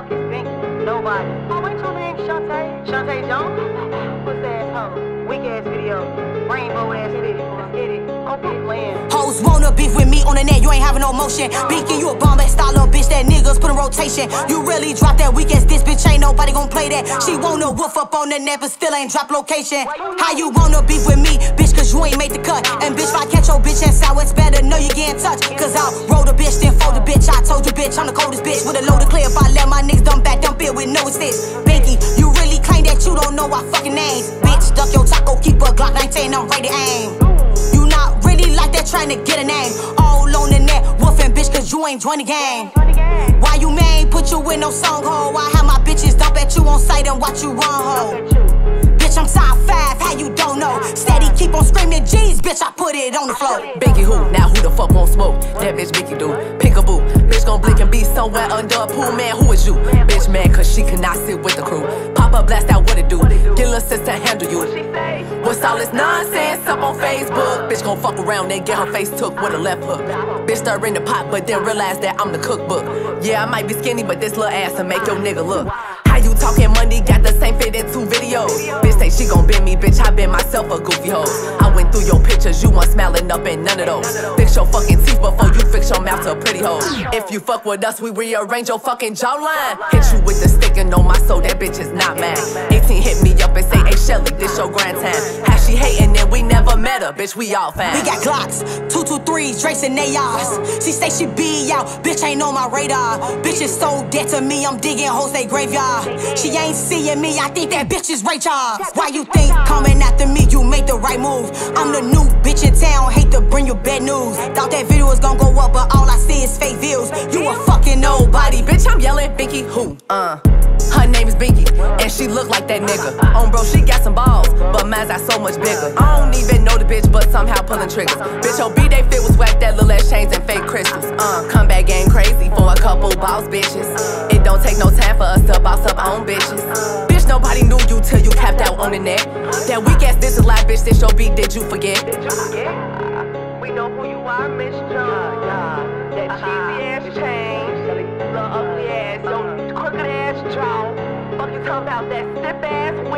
fuck is Binky? Nobody. Oh, ain't your name Shantae? Shantae Jones? What's that hoe? Weak ass video. Rainbow ass video. Let's get it. Okay, land. Hoes wanna beef with me on the net, you ain't having no motion. Beaking you a bomb ass style bitch that niggas put in rotation. You really drop that weak ass this bitch, ain't nobody gon' play that. She wanna woof up on the net, but still ain't drop location. How you wanna beef with me, bitch, cause you ain't made the cut. And bitch, if I your bitch ass out, it's better know you get in touch. Cause I'll roll the bitch, then fold the bitch. I told you, bitch, I'm the coldest bitch with a load of clear. If I let my niggas dump back, dump it with no assist. Binky, you really claim that you don't know our fucking names. Bitch, duck your taco, keep a Glock 19, I'm ready to aim. You not really like that trying to get a name. All on the net, woofing bitch, cause you ain't join the game. Why you man put you in no song hole? Why have my bitches dump at you on sight and watch you run home? It on the floor. Binky who? Now who the fuck won't smoke? That bitch Binky do. Pickaboo. Bitch gon' blink and be somewhere under a pool. Man, who is you? Bitch mad cause she cannot sit with the crew. Pop up, blast out what it do. Get little sister handle you. What's all this nonsense up on Facebook? Bitch gon' fuck around and get her face took with a left hook. Bitch stir in the pot, but then realize that I'm the cookbook. Yeah, I might be skinny, but this little ass will make your nigga look. How you talking money? Got the same fit in two videos. Bitch say she gon' bend me, bitch. I been myself a goofy hoe. Pictures, you weren't smiling up in none of those. Fix your fucking teeth before you fix your mouth to pretty hoe. If you fuck with us, we rearrange your fucking jawline. Hit you with the stick and on my soul, that bitch is not mad. 18 hit me up and say, hey Chelly, this your grand time. How she hating and we never met her, bitch, we all fine. We got Glocks, 223s, Dracos and ARs. She say she be out, bitch ain't on my radar. Bitch is so dead to me, I'm digging holes they graveyard. She ain't seeing me, I think that bitch is Rachel. Why you think coming after me, you make the right move? I'm the new bitch in town, hate to bring you bad news. Thought that video was gonna go up, but all I see is fake views. You a fucking nobody, bitch. Bitch, I'm yelling Binky who? Uh. Her name is Binky, and she look like that nigga. On bro, she got some balls, but mine's got so much bigger. I don't even know the bitch, but somehow pulling triggers. Bitch, your B-Day fit was whack, that little ass chains and fake crystals. Uh, comeback game crazy for a couple boss bitches. It don't take no time for us to boss up on bitches. Bitch, nobody knew you till you capped out on the net. That weak ass, this is live, bitch, this your beat, did you forget? We about that stiff ass.